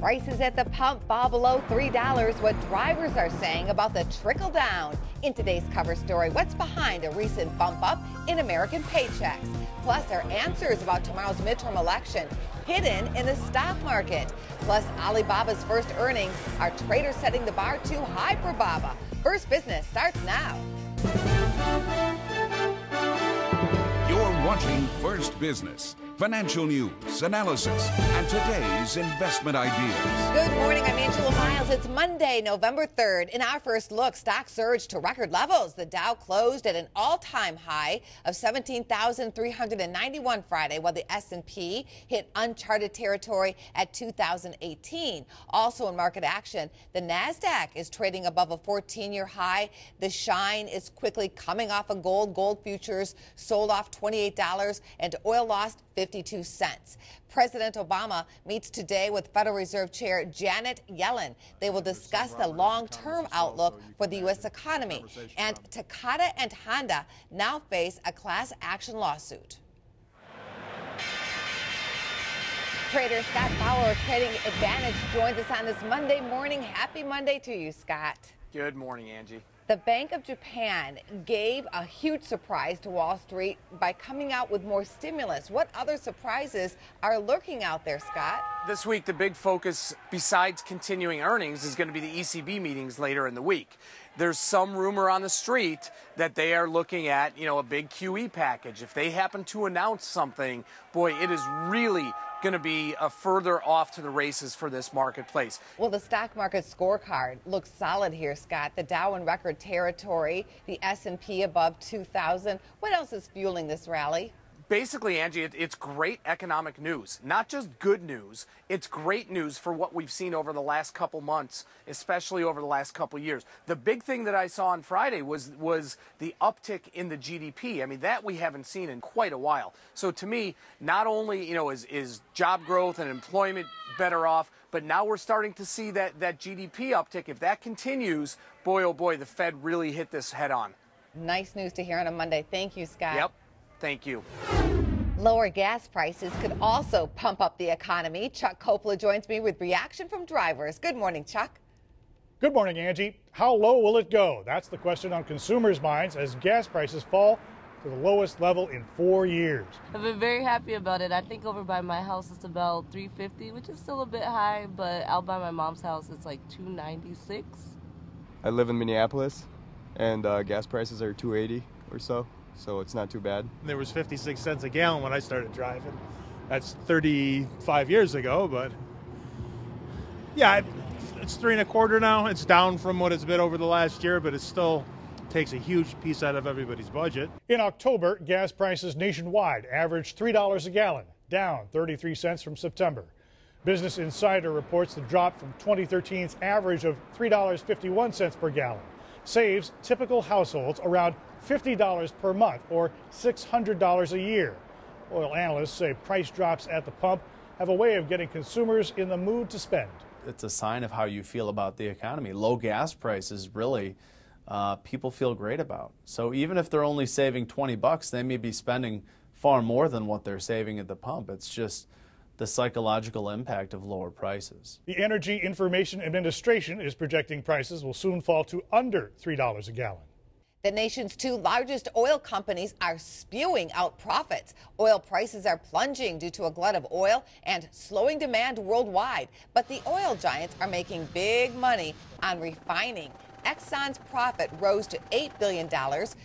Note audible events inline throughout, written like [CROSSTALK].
Prices at the pump fall below $3. What drivers are saying about the trickle down. In today's cover story, what's behind a recent bump up in American paychecks? Plus, our answers about tomorrow's midterm election hidden in the stock market. Plus, Alibaba's first earnings. Are traders setting the bar too high for Baba? First business starts now. You're watching First Business financial news, analysis, and today's investment ideas. Good morning. I'm Angela Miles. It's Monday, November 3rd. In our first look, stocks surged to record levels. The Dow closed at an all-time high of 17,391 Friday, while the S&P hit uncharted territory at 2018. Also in market action, the Nasdaq is trading above a 14-year high. The shine is quickly coming off of gold. Gold futures sold off $28 and oil lost 50 52 cents. President Obama meets today with Federal Reserve Chair Janet Yellen. They will discuss the long-term outlook for the U.S. economy. And Takata and Honda now face a class action lawsuit. Trader Scott Bauer, Trading Advantage, joins us on this Monday morning. Happy Monday to you, Scott. Good morning, Angie. The Bank of Japan gave a huge surprise to Wall Street by coming out with more stimulus. What other surprises are lurking out there, Scott? This week, the big focus, besides continuing earnings, is going to be the ECB meetings later in the week. There's some rumor on the street that they are looking at, you know, a big QE package. If they happen to announce something, boy, it is really going to be a further off to the races for this marketplace. Well, the stock market scorecard looks solid here, Scott. The Dow in record territory, the S&P above 2,000. What else is fueling this rally? Basically, Angie, it, it's great economic news. Not just good news, it's great news for what we've seen over the last couple months, especially over the last couple years. The big thing that I saw on Friday was was the uptick in the GDP. I mean, that we haven't seen in quite a while. So to me, not only, you know, is, is job growth and employment better off, but now we're starting to see that, that GDP uptick. If that continues, boy, oh boy, the Fed really hit this head on. Nice news to hear on a Monday. Thank you, Scott. Yep. Thank you. Lower gas prices could also pump up the economy. Chuck Coppola joins me with reaction from drivers. Good morning, Chuck. Good morning, Angie. How low will it go? That's the question on consumers' minds as gas prices fall to the lowest level in four years. I've been very happy about it. I think over by my house it's about 350, which is still a bit high, but out by my mom's house it's like 296. I live in Minneapolis, and uh, gas prices are 280 or so so it's not too bad. There was 56 cents a gallon when I started driving. That's 35 years ago, but yeah, it's three and a quarter now. It's down from what it's been over the last year, but it still takes a huge piece out of everybody's budget. In October, gas prices nationwide averaged $3 a gallon, down 33 cents from September. Business Insider reports the drop from 2013's average of $3.51 per gallon saves typical households around $50 per month or $600 a year. Oil analysts say price drops at the pump have a way of getting consumers in the mood to spend. It's a sign of how you feel about the economy. Low gas prices really uh, people feel great about. So even if they're only saving 20 bucks, they may be spending far more than what they're saving at the pump. It's just the psychological impact of lower prices. The Energy Information Administration is projecting prices will soon fall to under $3 a gallon. The nation's two largest oil companies are spewing out profits. Oil prices are plunging due to a glut of oil and slowing demand worldwide. But the oil giants are making big money on refining. Exxon's profit rose to $8 billion,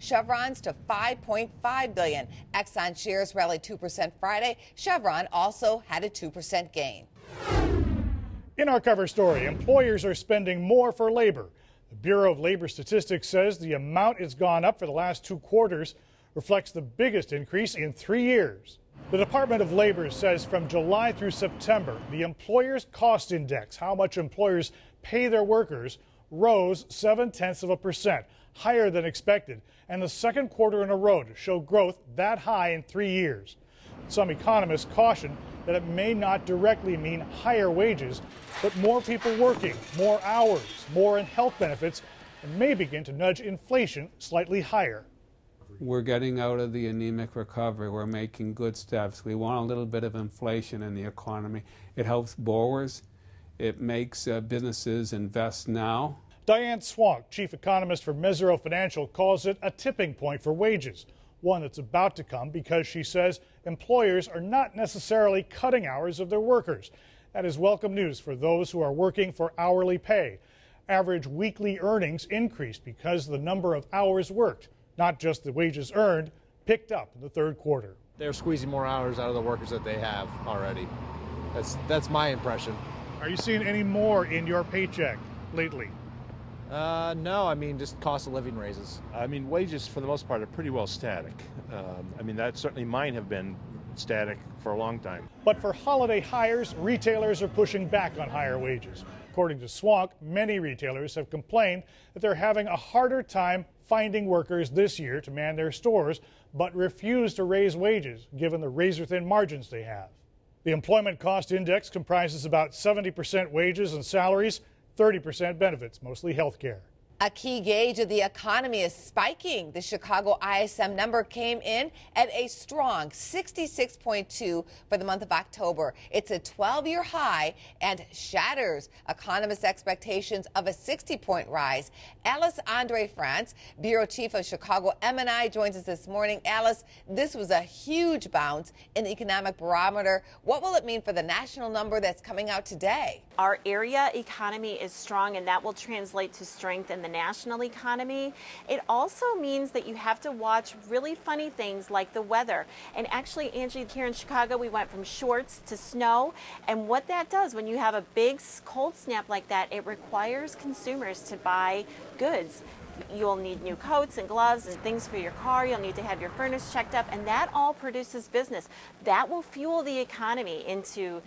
Chevron's to 5.5 billion. Exxon shares rallied 2% Friday. Chevron also had a 2% gain. In our cover story, employers are spending more for labor. The Bureau of Labor Statistics says the amount it's gone up for the last two quarters, reflects the biggest increase in three years. The Department of Labor says from July through September, the employer's cost index, how much employers pay their workers, rose seven tenths of a percent, higher than expected, and the second quarter in a row to show growth that high in three years. Some economists caution that it may not directly mean higher wages, but more people working, more hours, more in health benefits, and may begin to nudge inflation slightly higher. We're getting out of the anemic recovery. We're making good steps. We want a little bit of inflation in the economy. It helps borrowers It makes uh, businesses invest now. Diane Swonk, chief economist for Mesirow Financial, calls it a tipping point for wages, one that's about to come because she says employers are not necessarily cutting hours of their workers. That is welcome news for those who are working for hourly pay. Average weekly earnings increased because the number of hours worked, not just the wages earned, picked up in the third quarter. They're squeezing more hours out of the workers that they have already. That's that's my impression. Are you seeing any more in your paycheck lately? Uh, no, I mean just cost of living raises. I mean wages for the most part are pretty well static. Um, I mean that certainly mine have been static for a long time. But for holiday hires, retailers are pushing back on higher wages. According to Swonk, many retailers have complained that they're having a harder time finding workers this year to man their stores, but refuse to raise wages given the razor thin margins they have. The Employment Cost Index comprises about 70% wages and salaries, 30% benefits, mostly health care. A key gauge of the economy is spiking. The Chicago ISM number came in at a strong 66.2 for the month of October. It's a 12 year high and shatters economists' expectations of a 60 point rise. Alice Andre France, Bureau Chief of Chicago M&I, joins us this morning. Alice, this was a huge bounce in the economic barometer. What will it mean for the national number that's coming out today? Our area economy is strong, and that will translate to strength in the national economy. It also means that you have to watch really funny things like the weather. And actually, Angie, here in Chicago, we went from shorts to snow. And what that does when you have a big cold snap like that, it requires consumers to buy goods you'll need new coats and gloves and things for your car. You'll need to have your furnace checked up, and that all produces business. That will fuel the economy into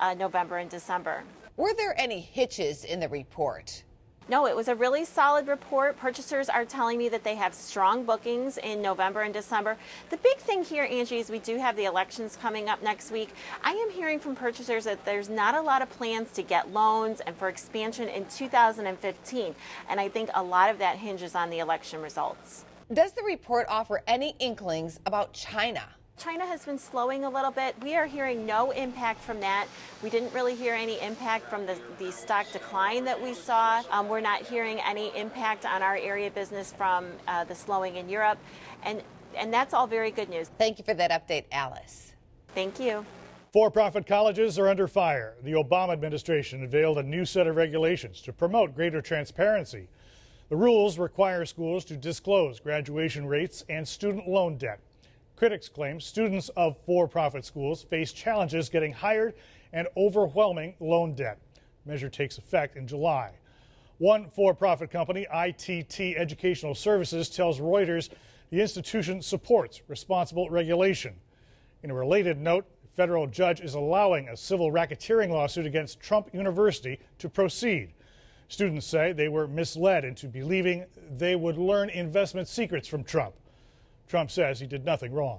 uh, November and December. Were there any hitches in the report? No, it was a really solid report. Purchasers are telling me that they have strong bookings in November and December. The big thing here, Angie, is we do have the elections coming up next week. I am hearing from purchasers that there's not a lot of plans to get loans and for expansion in 2015. And I think a lot of that hinges on the election results. Does the report offer any inklings about China? China has been slowing a little bit. We are hearing no impact from that. We didn't really hear any impact from the, the stock decline that we saw. Um, we're not hearing any impact on our area business from uh, the slowing in Europe. And, and that's all very good news. Thank you for that update, Alice. Thank you. For profit colleges are under fire. The Obama administration unveiled a new set of regulations to promote greater transparency. The rules require schools to disclose graduation rates and student loan debt. Critics claim students of for profit schools face challenges getting hired and overwhelming loan debt. Measure takes effect in July. One for profit company, ITT Educational Services, tells Reuters the institution supports responsible regulation. In a related note, a federal judge is allowing a civil racketeering lawsuit against Trump University to proceed. Students say they were misled into believing they would learn investment secrets from Trump. Trump says he did nothing wrong.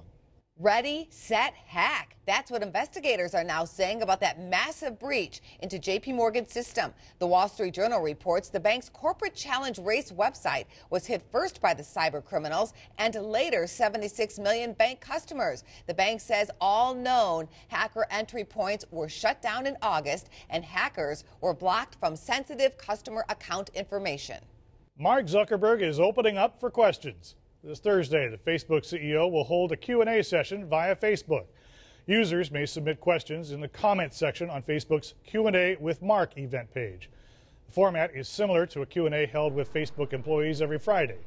Ready, set, hack. That's what investigators are now saying about that massive breach into JP Morgan's system. The Wall Street Journal reports the bank's corporate challenge race website was hit first by the cyber criminals and later 76 million bank customers. The bank says all known hacker entry points were shut down in August and hackers were blocked from sensitive customer account information. Mark Zuckerberg is opening up for questions. This Thursday, the Facebook CEO will hold a Q&A session via Facebook. Users may submit questions in the comments section on Facebook's Q&A with Mark event page. The format is similar to a Q&A held with Facebook employees every Friday.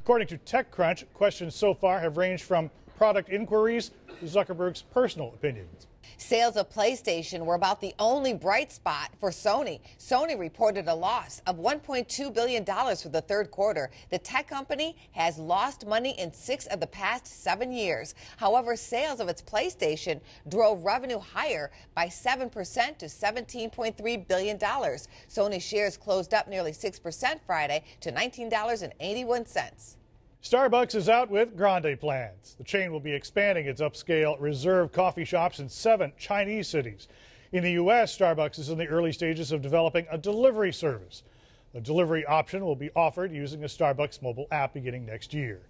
According to TechCrunch, questions so far have ranged from product inquiries to Zuckerberg's personal opinions. Sales of PlayStation were about the only bright spot for Sony. Sony reported a loss of $1.2 billion for the third quarter. The tech company has lost money in six of the past seven years. However, sales of its PlayStation drove revenue higher by 7% to $17.3 billion. Sony shares closed up nearly 6% Friday to $19.81. Starbucks is out with grande plans. The chain will be expanding its upscale reserve coffee shops in seven Chinese cities. In the U.S., Starbucks is in the early stages of developing a delivery service. The delivery option will be offered using a Starbucks mobile app beginning next year.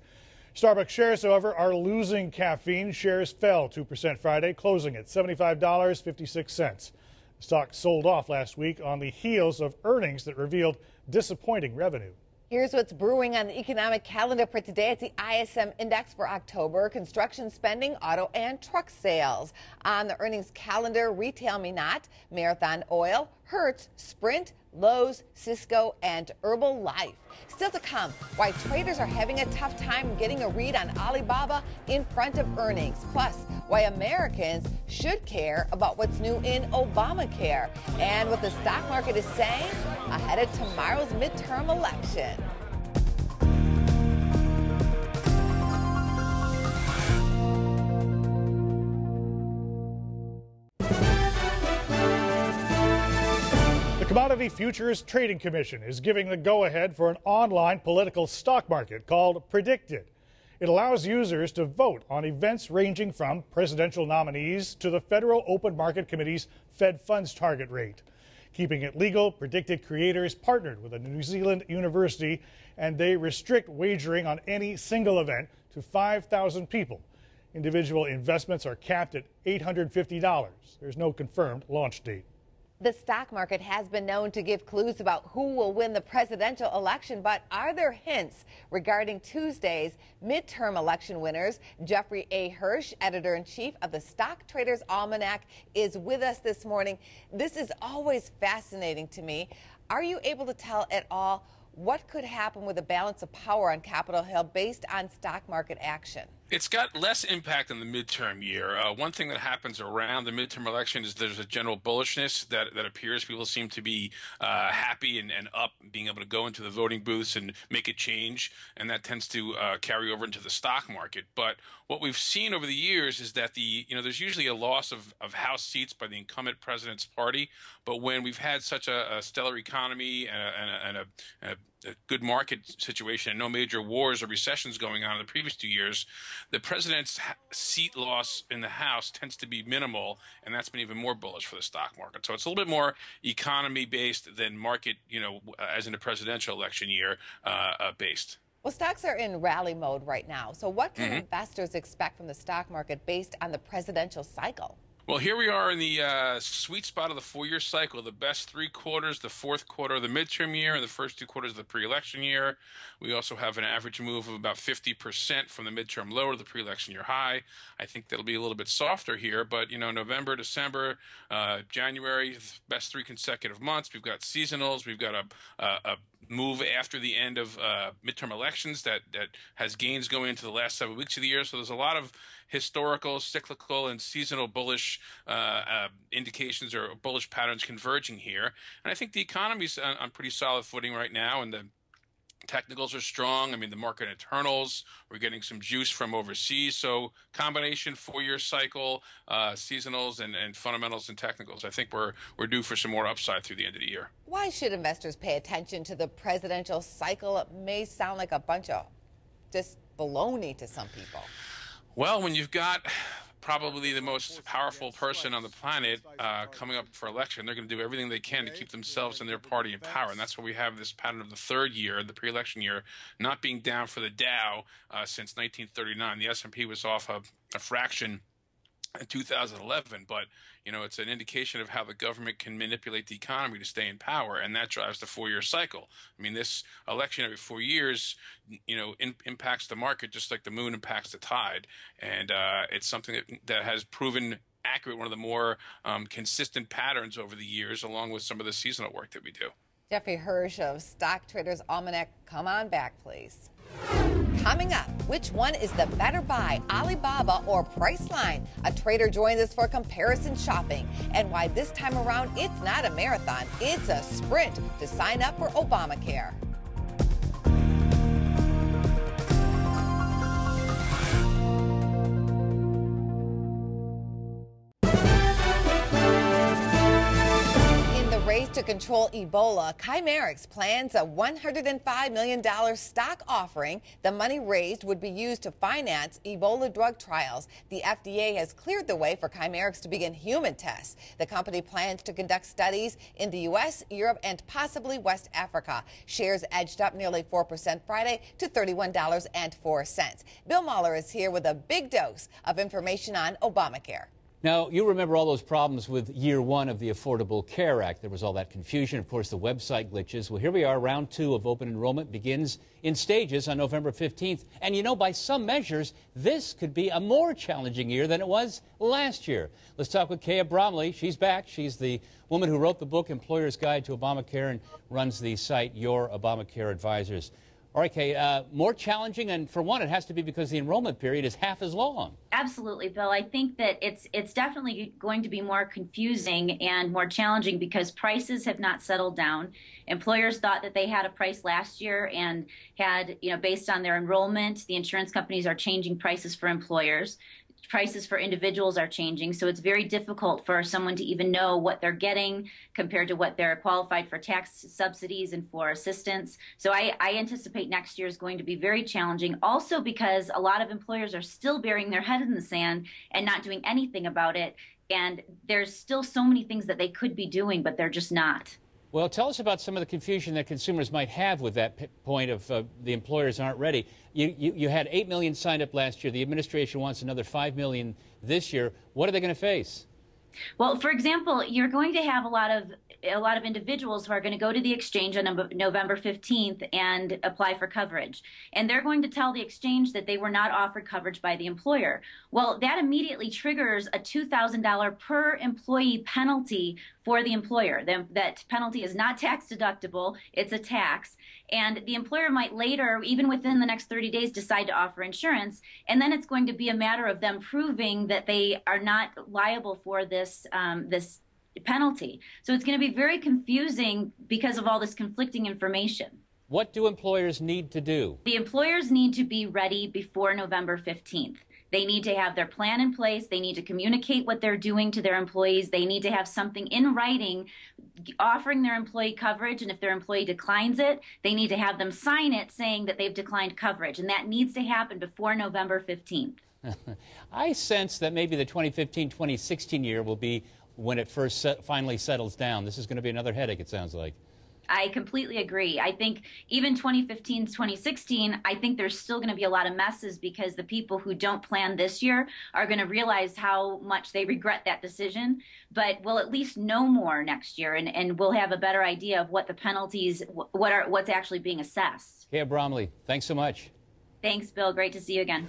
Starbucks shares, however, are losing caffeine. Shares fell 2% Friday, closing at $75.56. The Stock sold off last week on the heels of earnings that revealed disappointing revenue. Here's what's brewing on the economic calendar for today. It's the ISM index for October, construction spending, auto and truck sales. On the earnings calendar, RetailMeNot, Marathon Oil, Hertz, Sprint, Lowe's, Cisco, and Herbalife. Still to come, why traders are having a tough time getting a read on Alibaba in front of earnings. Plus, why Americans should care about what's new in Obamacare and what the stock market is saying ahead of tomorrow's midterm election. Commodity Futures Trading Commission is giving the go ahead for an online political stock market called PredictIt. It allows users to vote on events ranging from presidential nominees to the Federal Open Market Committee's Fed funds target rate. Keeping it legal, PredictIt creators partnered with a New Zealand university and they restrict wagering on any single event to 5,000 people. Individual investments are capped at $850. There's no confirmed launch date. The stock market has been known to give clues about who will win the presidential election, but are there hints regarding Tuesday's midterm election winners? Jeffrey A. Hirsch, editor in chief of the Stock Traders Almanac, is with us this morning. This is always fascinating to me. Are you able to tell at all what could happen with a balance of power on Capitol Hill based on stock market action? It's got less impact in the midterm year. Uh, one thing that happens around the midterm election is there's a general bullishness that, that appears. People seem to be uh, happy and, and up, being able to go into the voting booths and make a change, and that tends to uh, carry over into the stock market. But what we've seen over the years is that the you know there's usually a loss of, of House seats by the incumbent president's party, but when we've had such a, a stellar economy and a, and a, and a a good market situation and no major wars or recessions going on in the previous two years, the president's seat loss in the House tends to be minimal, and that's been even more bullish for the stock market. So it's a little bit more economy based than market, you know, as in a presidential election year uh, uh, based. Well, stocks are in rally mode right now. So, what can mm-hmm. investors expect from the stock market based on the presidential cycle? Well, here we are in the uh, sweet spot of the four year cycle. The best three quarters, the fourth quarter of the midterm year, and the first two quarters of the pre election year. We also have an average move of about 50% from the midterm low to the pre election year high. I think that'll be a little bit softer here, but, you know, November, December, uh, January, best three consecutive months. We've got seasonals, we've got a, a, a move after the end of uh, midterm elections that, that has gains going into the last seven weeks of the year. So there's a lot of historical, cyclical, and seasonal bullish uh, uh, indications or bullish patterns converging here. And I think the economy's on, on pretty solid footing right now, and the Technicals are strong. I mean, the market internals, we're getting some juice from overseas. So, combination four year cycle, uh, seasonals, and, and fundamentals and technicals. I think we're, we're due for some more upside through the end of the year. Why should investors pay attention to the presidential cycle? It may sound like a bunch of just baloney to some people. Well, when you've got probably the most powerful person on the planet uh, coming up for election. They're going to do everything they can to keep themselves and their party in power, and that's why we have this pattern of the third year, the pre-election year, not being down for the Dow uh, since 1939. The S&P was off a, a fraction in 2011, but you know it's an indication of how the government can manipulate the economy to stay in power, and that drives the four-year cycle. I mean, this election every four years, you know, in, impacts the market just like the moon impacts the tide, and uh, it's something that, that has proven accurate, one of the more um, consistent patterns over the years, along with some of the seasonal work that we do. Jeffrey Hirsch of Stock Traders Almanac, come on back, please. Coming up, which one is the better buy, Alibaba or Priceline? A trader joins us for comparison shopping and why this time around it's not a marathon, it's a sprint to sign up for Obamacare. To control Ebola, Chimerix plans a $105 million stock offering. The money raised would be used to finance Ebola drug trials. The FDA has cleared the way for Chimerix to begin human tests. The company plans to conduct studies in the U.S., Europe, and possibly West Africa. Shares edged up nearly 4% Friday to $31.04. Bill Moller is here with a big dose of information on Obamacare. Now, you remember all those problems with year one of the Affordable Care Act. There was all that confusion, of course, the website glitches. Well, here we are. Round two of open enrollment begins in stages on November 15th. And you know, by some measures, this could be a more challenging year than it was last year. Let's talk with Kaya Bromley. She's back. She's the woman who wrote the book Employer's Guide to Obamacare and runs the site Your Obamacare Advisors. All right, Kay, uh, more challenging, and for one, it has to be because the enrollment period is half as long. Absolutely, Bill. I think that it's it's definitely going to be more confusing and more challenging because prices have not settled down. Employers thought that they had a price last year and had, you know, based on their enrollment, the insurance companies are changing prices for employers prices for individuals are changing. So it's very difficult for someone to even know what they're getting compared to what they're qualified for tax subsidies and for assistance. So I, I anticipate next year is going to be very challenging. Also because a lot of employers are still burying their head in the sand and not doing anything about it. And there's still so many things that they could be doing, but they're just not. Well, tell us about some of the confusion that consumers might have with that point of uh, the employers aren't ready. You, you, you, had 8 million signed up last year. The administration wants another 5 million this year. What are they going to face? Well, for example, you're going to have a lot of a lot of individuals who are going to go to the exchange on November 15th and apply for coverage. And they're going to tell the exchange that they were not offered coverage by the employer. Well, that immediately triggers a $2,000 per employee penalty for the employer. That penalty is not tax deductible, it's a tax. And the employer might later, even within the next 30 days, decide to offer insurance. And then it's going to be a matter of them proving that they are not liable for this, um, this penalty. So it's going to be very confusing because of all this conflicting information. What do employers need to do? The employers need to be ready before November 15th. They need to have their plan in place. They need to communicate what they're doing to their employees. They need to have something in writing offering their employee coverage. And if their employee declines it, they need to have them sign it saying that they've declined coverage. And that needs to happen before November 15th. [LAUGHS] I sense that maybe the 2015 2016 year will be when it first set, finally settles down. This is going to be another headache, it sounds like. I completely agree. I think even 2015 2016, I think there's still going to be a lot of messes because the people who don't plan this year are going to realize how much they regret that decision. But we'll at least know more next year and, and we'll have a better idea of what the penalties, what are, what's actually being assessed. Kaya Bromley, thanks so much. Thanks, Bill. Great to see you again.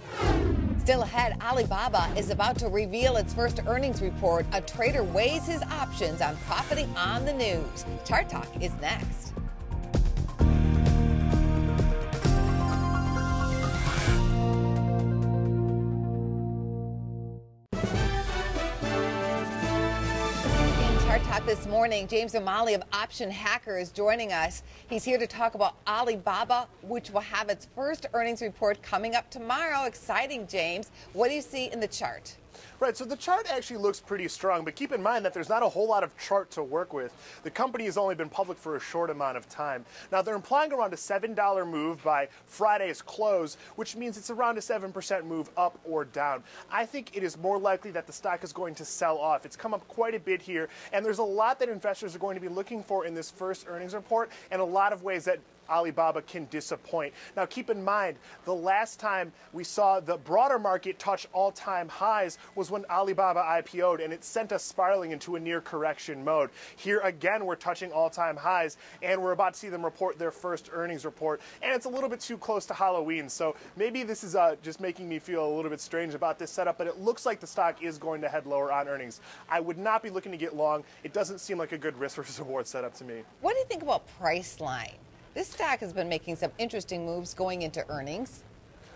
Still ahead, Alibaba is about to reveal its first earnings report. A trader weighs his options on profiting on the news. Chart Talk is next. This morning. James O'Malley of Option Hacker is joining us. He's here to talk about Alibaba, which will have its first earnings report coming up tomorrow. Exciting, James. What do you see in the chart? Right, so the chart actually looks pretty strong, but keep in mind that there's not a whole lot of chart to work with. The company has only been public for a short amount of time. Now, they're implying around a $7 move by Friday's close, which means it's around a 7% move up or down. I think it is more likely that the stock is going to sell off. It's come up quite a bit here, and there's a lot that investors are going to be looking for in this first earnings report, and a lot of ways that Alibaba can disappoint. Now, keep in mind, the last time we saw the broader market touch all time highs was when Alibaba IPO'd, and it sent us spiraling into a near correction mode. Here again, we're touching all time highs, and we're about to see them report their first earnings report. And it's a little bit too close to Halloween, so maybe this is uh, just making me feel a little bit strange about this setup, but it looks like the stock is going to head lower on earnings. I would not be looking to get long. It doesn't seem like a good risk versus reward setup to me. What do you think about Priceline? This stock has been making some interesting moves going into earnings.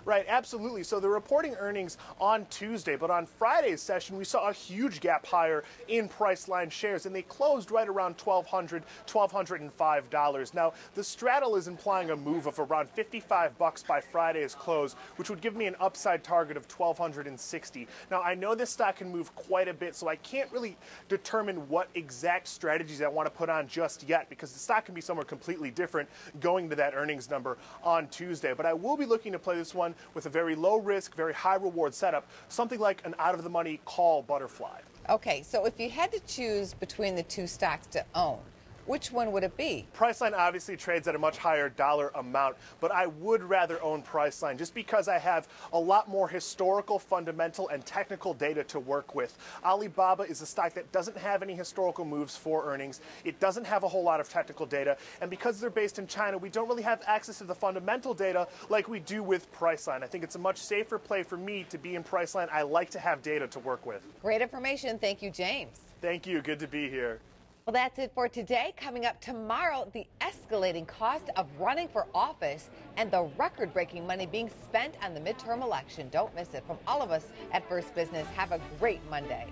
Right, absolutely. So they're reporting earnings on Tuesday, but on Friday's session, we saw a huge gap higher in Priceline shares, and they closed right around $1,200, $1,205. Now, the straddle is implying a move of around 55 bucks by Friday's close, which would give me an upside target of 1,260. Now, I know this stock can move quite a bit, so I can't really determine what exact strategies I want to put on just yet, because the stock can be somewhere completely different going to that earnings number on Tuesday. But I will be looking to play this one with a very low risk, very high reward setup, something like an out of the money call butterfly. Okay, so if you had to choose between the two stocks to own, which one would it be? Priceline obviously trades at a much higher dollar amount, but I would rather own Priceline just because I have a lot more historical, fundamental, and technical data to work with. Alibaba is a stock that doesn't have any historical moves for earnings. It doesn't have a whole lot of technical data, and because they're based in China, we don't really have access to the fundamental data like we do with Priceline. I think it's a much safer play for me to be in Priceline. I like to have data to work with. Great information. Thank you, James. Thank you. Good to be here. Well, that's it for today. Coming up tomorrow, the escalating cost of running for office and the record breaking money being spent on the midterm election. Don't miss it. From all of us at First Business, have a great Monday.